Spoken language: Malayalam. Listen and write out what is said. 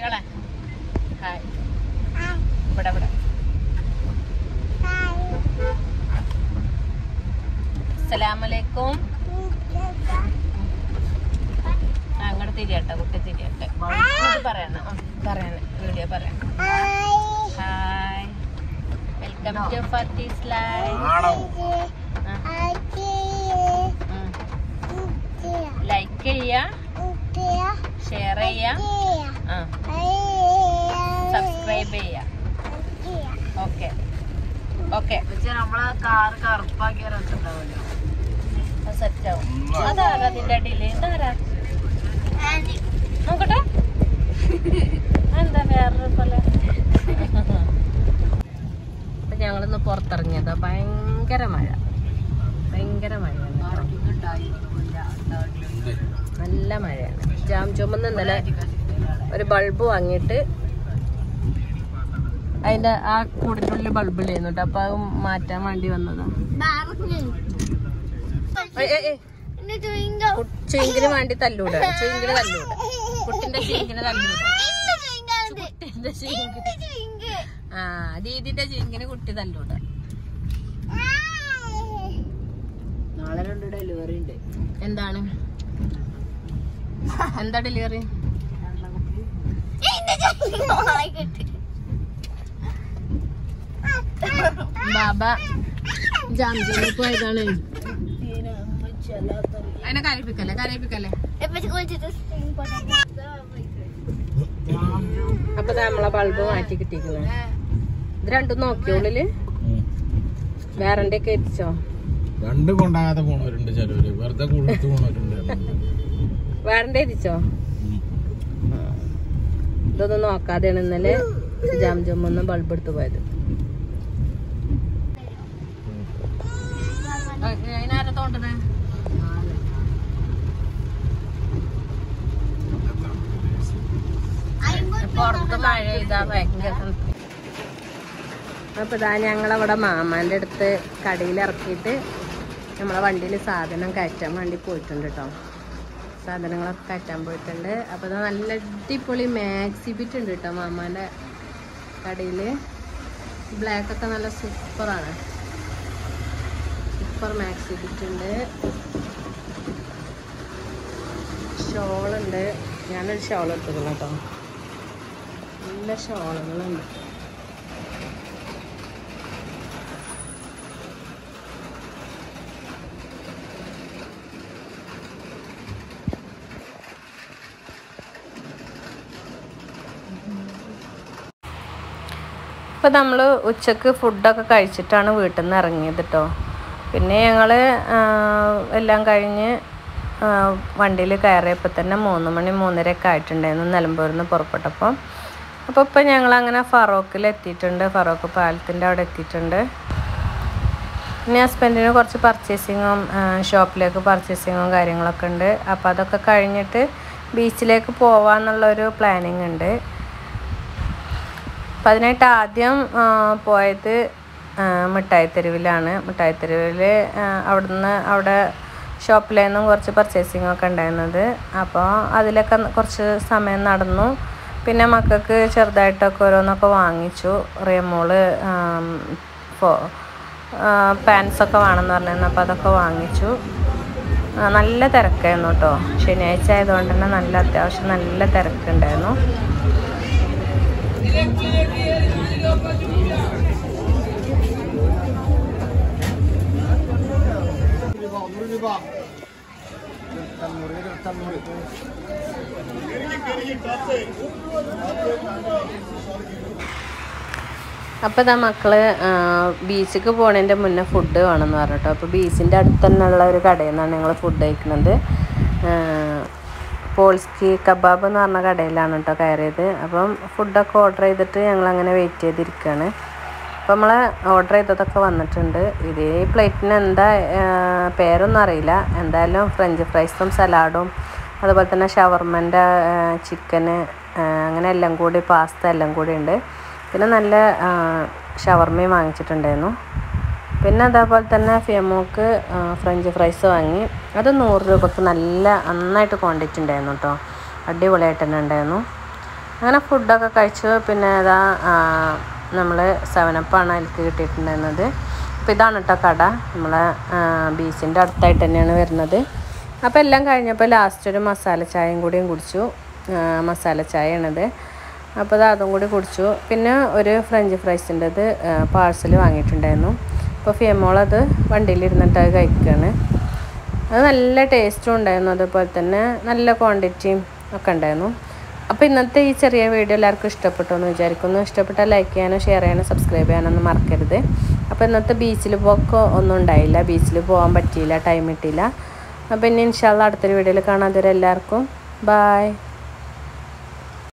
കുട്ടികളെ. ഹായ് ഇവിടെ ഇവിടെ. അസലാമലൈക്കും അങ്ങോട്ട് തിരിയട്ടെ കുട്ടി തിരിയട്ടെ. പറയണം. പറയണം. വീഡിയോ പറയണം. Hi welcome to Fathi's life like ചെയ്യാ. ഷെയർ ചെയ്യാ. ആ. സബ്സ്ക്രൈബ് ചെയ്യാ. ഓക്കെ ഓക്കെ നമ്മളെ കാറ് കറുപ്പാക്കിയ രസമുണ്ടാവില്ല സെറ്റ് ആവും. അതാരാ അതിന്റെ അടിയിൽ? ഇതാരാ? നോക്കട്ടെ. എന്താ വേറൊരു പോലെ? അപ്പൊ ഞങ്ങളിന്ന് പുറത്തിറങ്ങിയതാ. ഭയങ്കര മഴ. ഭയങ്കര മഴയാണ് നല്ല മഴയാണ്. ജാം ചുമന്ന് ഇന്നലെ ഒരു ബൾബ് വാങ്ങിയിട്ട് അതിന്റെ ആ കൂടിനുള്ളിൽ ബൾബ് ഇല്ലായിരുന്നു കേട്ടോ അപ്പൊ അത് മാറ്റാൻ വേണ്ടി വന്നതാണ് ചുയിങ്കിന് വേണ്ടി തല്ലൂട. ചുയിങ്കിന് തല്ലൂട. കുട്ടിന്റെ ചുയിങ്കിന് തല്ലൂട. കുട്ടിന്റെ ചുയിങ്കിന്. ആ ദീദിന്റെ ചുയിങ്കിന് കുട്ടി തല്ലൂട. നാളെ രണ്ട് ഡെലിവറി ഉണ്ട്. എന്താണ്? എന്താ ഡെലിവറി ബാബ. ജാം ജാമിൽ പോയതാണ്. അതിനെ കരയിപ്പിക്കല്ലേ കരയിപ്പിക്കല്ലേ? അപ്പൊ നമ്മളെ ബൾബ് മാറ്റി കിട്ടിക്കുന്നു ഇത് രണ്ടും നോക്കിയോളിൽ വേറെ ഒക്കെ എത്തിച്ചോ രണ്ട് കൊണ്ടാകാതെ പോണവരുണ്ട് ചിലവര്. വെറുതെ കൊടുത്തു പോണവരുണ്ട്. വേറെ എത്തിച്ചോ ഇതൊന്നും നോക്കാതെയാണ് ഇന്നലെ ജാം ജമ്മൊന്ന് ബൾബ് എടുത്തു പോയത്. അതിനാരാ തോണ്ടണേ? പുറത്ത് മഴ പെയ്താ ഭയങ്കര തണുപ്പ്. അപ്പൊ ഇതാ ഞങ്ങളവിടെ മാമാന്റെ അടുത്ത് കടയിൽ ഇറക്കിയിട്ട് നമ്മളെ വണ്ടിയിൽ സാധനം കയറ്റാൻ വേണ്ടി പോയിട്ടുണ്ട് കേട്ടോ സാധനങ്ങളൊക്കെ കയറ്റാൻ പോയിട്ടുണ്ട്. അപ്പോൾ ഇതാ നല്ല അടിപൊളി മാക്സിബിറ്റ് ഉണ്ട് കേട്ടോ മാമാന്റെ കടയിൽ ബ്ലാക്ക് ഒക്കെ നല്ല സൂപ്പറാണ്. സൂപ്പർ മാക്സി ബിറ്റ് ഉണ്ട്. ഷോളുണ്ട്. ഞാനൊരു ഷോൾ എടുത്തിട്ടുണ്ട് കേട്ടോ നല്ല ഷോളുകളുണ്ട്. ഇപ്പം നമ്മൾ ഉച്ചയ്ക്ക് ഫുഡൊക്കെ കഴിച്ചിട്ടാണ് വീട്ടിൽ നിന്ന് ഇറങ്ങിയത് കേട്ടോ പിന്നെ ഞങ്ങൾ എല്ലാം കഴിഞ്ഞ് വണ്ടിയിൽ കയറിയപ്പോൾ തന്നെ മൂന്ന് മണി മൂന്നരയൊക്കെ ആയിട്ടുണ്ടായിരുന്നു നിലമ്പൂരിൽ നിന്ന് പുറപ്പെട്ടപ്പോൾ അപ്പോൾ ഇപ്പം ഞങ്ങൾ അങ്ങനെ ഫറോക്കിൽ എത്തിയിട്ടുണ്ട്. ഫറോക്ക് പാലത്തിന്റെ അവിടെ എത്തിയിട്ടുണ്ട്. പിന്നെ ഹസ്ബൻഡിന് കുറച്ച് പർച്ചേസിങ്ങും ഷോപ്പിലേക്ക് പർച്ചേസിങ്ങും കാര്യങ്ങളൊക്കെ ഉണ്ട്. അപ്പോൾ അതൊക്കെ കഴിഞ്ഞിട്ട് ബീച്ചിലേക്ക് പോവാന്നുള്ളൊരു പ്ലാനിങ് ഉണ്ട്. അപ്പം അതിനായിട്ട് ആദ്യം പോയത് പോയത് തെരുവിലാണ് മിഠായിത്തെരുവിലാണ് മിഠായിത്തെരുവിൽ അവിടുന്ന് അവിടെ ഷോപ്പിലായിരുന്നു കുറച്ച് പർച്ചേസിംഗ് ഒക്കെ ഉണ്ടായിരുന്നത്. അപ്പോൾ അതിലൊക്കെ കുറച്ച് സമയം നടന്നു. പിന്നെ മക്കൾക്ക് ചെറുതായിട്ടൊക്കെ ഓരോന്നൊക്കെ വാങ്ങിച്ചു. റിയമോൾ പാൻസൊക്കെ വേണമെന്ന് പറഞ്ഞിരുന്നു. അപ്പോൾ അതൊക്കെ വാങ്ങിച്ചു. നല്ല തിരക്കായിരുന്നു കേട്ടോ. ശനിയാഴ്ച ആയതുകൊണ്ട് തന്നെ നല്ല അത്യാവശ്യം നല്ല തിരക്കുണ്ടായിരുന്നു. അപ്പോൾ ഇതാ മക്കൾ ബീച്ചിക്ക് പോണതിന്റെ മുന്നേ ഫുഡ് വേണമെന്ന് പറഞ്ഞിട്ടോ. അപ്പോൾ ബീച്ചിന്റെ അടുത്ത് തന്നെയുള്ള ഒരു കടയിൽ നിന്നാണ് ഞങ്ങൾ ഫുഡ് കഴിക്കുന്നത് പോൾസ്കി കബാബ് എന്ന് പറഞ്ഞ കടയിലാണ് കേട്ടോ കയറിയത്. അപ്പം ഫുഡൊക്കെ ഓർഡർ ചെയ്തിട്ട് ഞങ്ങൾ അങ്ങനെ വെയിറ്റ് ചെയ്തിരിക്കുകയാണ് അപ്പം നമ്മൾ ഓർഡർ ചെയ്തതൊക്കെ വന്നിട്ടുണ്ട്. ഇതേ പ്ലേറ്റിന് എന്താ പേരൊന്നും അറിയില്ല. എന്തായാലും ഫ്രഞ്ച് ഫ്രൈസും സലാഡും അതുപോലെ തന്നെ ഷവർമന്റെ ചിക്കന് അങ്ങനെ എല്ലാം കൂടി പാസ്ത എല്ലാം കൂടി ഉണ്ട്. പിന്നെ നല്ല ഷവർമയും വാങ്ങിച്ചിട്ടുണ്ടായിരുന്നു. പിന്നെ അതേപോലെ തന്നെ ഫിയമോക്ക് ഫ്രഞ്ച് ഫ്രൈസ് വാങ്ങി. അത് നൂറ് രൂപക്ക് നല്ല നന്നായിട്ട് ക്വാണ്ടിറ്റി ഉണ്ടായിരുന്നു കേട്ടോ അടിപൊളിയായിട്ട് തന്നെ ഉണ്ടായിരുന്നു. അങ്ങനെ ഫുഡൊക്കെ കഴിച്ചു. പിന്നെ ഇതാ നമ്മൾ സെവനപ്പാണ് എനിക്ക് കിട്ടിയിട്ടുണ്ടായിരുന്നത്. അപ്പോൾ ഇതാണ് കേട്ടോ കട. നമ്മളെ ബീച്ചിന്റെ അടുത്തായിട്ട് തന്നെയാണ് വരുന്നത്. അപ്പോൾ എല്ലാം കഴിഞ്ഞപ്പോൾ ലാസ്റ്റ് ഒരു മസാല ചായയും കൂടിയും കുടിച്ചു. മസാല ചായയാണിത്. അപ്പോൾ അത് അതും കൂടി കുടിച്ചു. പിന്നെ ഒരു ഫ്രഞ്ച് ഫ്രൈസിന്റെത് പാഴ്സൽ വാങ്ങിയിട്ടുണ്ടായിരുന്നു. അപ്പോൾ ഫിയമോളത് വണ്ടിയിലിരുന്നിട്ട് കഴിക്കുകയാണ് അത് നല്ല ടേസ്റ്റും ഉണ്ടായിരുന്നു അതുപോലെ തന്നെ നല്ല ക്വാണ്ടിറ്റിയും ഒക്കെ ഉണ്ടായിരുന്നു. അപ്പോൾ ഇന്നത്തെ ഈ ചെറിയ വീഡിയോ എല്ലാവർക്കും ഇഷ്ടപ്പെട്ടു എന്ന് വിചാരിക്കുന്നു. ഇഷ്ടപ്പെട്ടാൽ ലൈക്ക് ചെയ്യാനും ഷെയർ ചെയ്യാനും സബ്സ്ക്രൈബ് ചെയ്യാനൊന്നും മറക്കരുത്. അപ്പോൾ ഇന്നത്തെ ബീച്ചിൽ പോക്കോ ഒന്നും ഉണ്ടായില്ല. ബീച്ചിൽ പോകാൻ പറ്റിയില്ല ടൈം കിട്ടിയില്ല. അപ്പോൾ ഇനി ഇൻഷാല്ല അടുത്തൊരു വീഡിയോയിൽ കാണാം. തരാം എല്ലാവർക്കും ബായ്.